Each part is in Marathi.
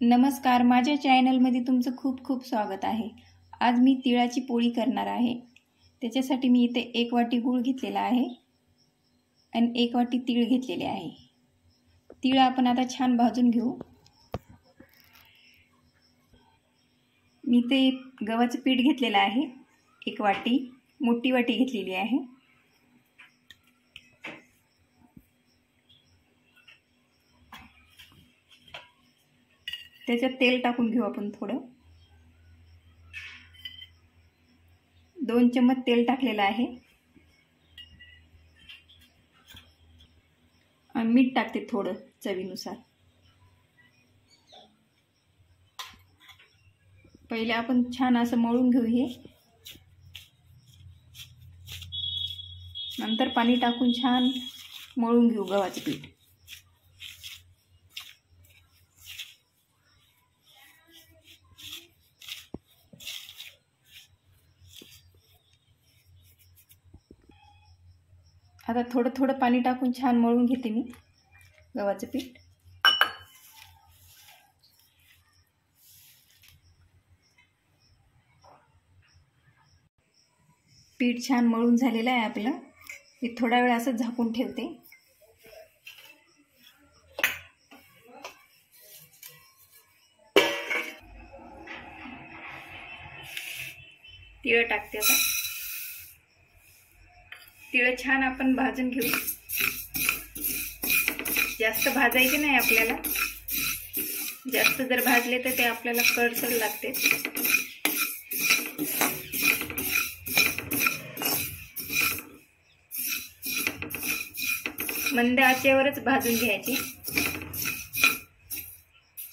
नमस्कार माझ्या चॅनलमध्ये तुमचं खूप खूप स्वागत आहे. आज मी तिळाची पोळी करणार आहे. त्याच्यासाठी मी इथे एक वाटी गूळ घेतलेला आहे आणि एक वाटी तीळ घेतलेले आहे. तीळ आपण आता छान भाजून घेऊ. मी ते गव्हाचं पीठ घेतलेलं आहे. एक वाटी मोठी वाटी घेतलेली आहे. त्याच्यात तेल टाकून घेऊ आपण थोडं. दोन चम्मच तेल टाकलेलं आहे. मीठ टाकते थोडं चवीनुसार. पहिले आपण छान असं मळून घेऊ हे. नंतर पाणी टाकून छान मळून घेऊ गव्हाचं पीठ. आता थोडं थोडं पाणी टाकून छान मळून घेते मी गव्हाचं पीठ. पीठ छान मळून झालेलं आहे आपलं. मी थोडा वेळ असं झाकून ठेवते. तिळ टाकते आता. तिळ छान आपण भाजून घेऊ. जास्त भाजायचे नाही आपल्याला. जास्त जर भाजले तर ते आपल्याला कडसर लागते. मंद आचेवरच भाजून घ्यायची.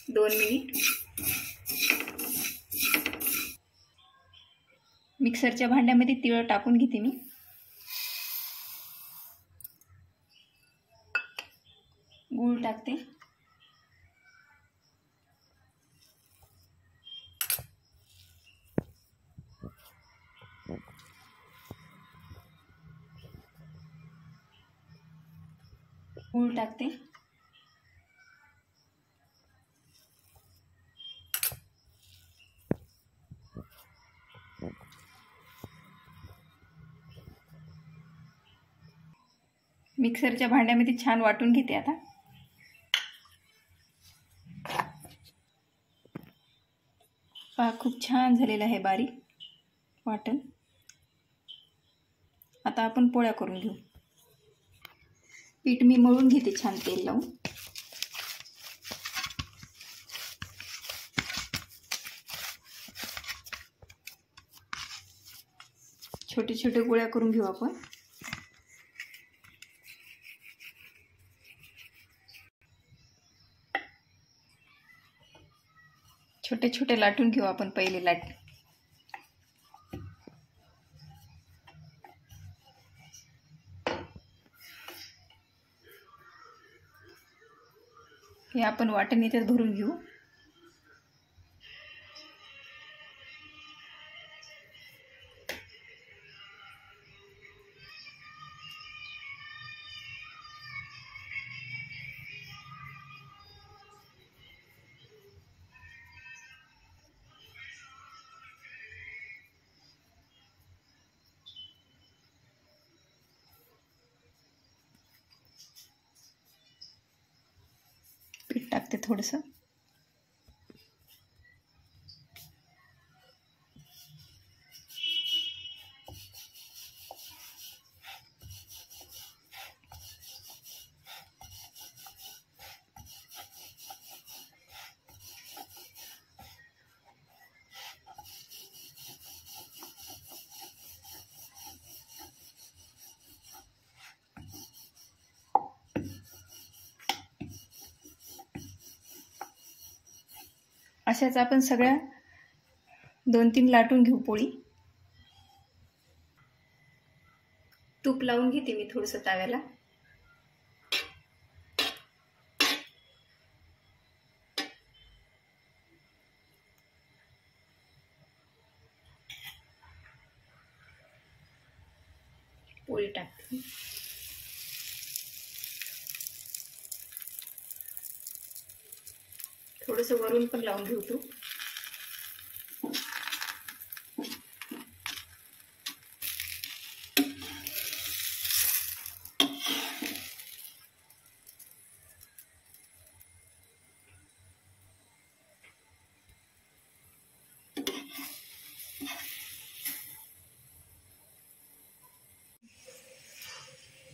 दोन मिनिट. मिक्सरच्या भांड्यामध्ये तिळ टाकून घेते मी. गूळ टाकते. गूळ टाकते. मिक्सरच्या भांड्यामध्ये छान वाटून घेते आता. पहा खूप छान झालेलं आहे बारीक वाटण. आता आपण पोळ्या करून घेऊ. पीठ मी मळून घेते छान तेल लावून. छोटे छोटे गोळ्या करून घेऊ आपण. छोटे छोटे लाटून घेऊ आपण पहिले लाट. हे आपण वाटण याच्यात भरून घेऊ. टाकते थोडंसं. अशाच आपण सगळ्या दोन तीन लाटून घेऊ पोळी. तूप लावून घेते मी थोडंसं ताव्याला. पोळी टाकते. थोडंसं वरून पण लावून घेऊ तू.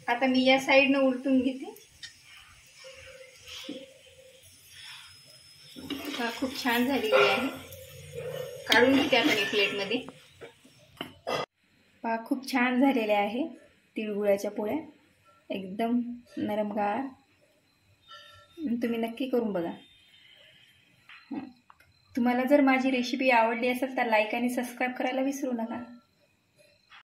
आता मी या साईडनं उलटून घेते. खूप छान झालेली आहे. काढून घेते आपण एक प्लेटमध्ये. पहा खूप छान झालेल्या आहे तिळगुळाच्या पोळ्या. एकदम नरमगार तुम्ही नक्की करून बघा. तुम्हाला जर माझी रेसिपी आवडली असेल तर लाईक आणि सबस्क्राईब करायला विसरू नका.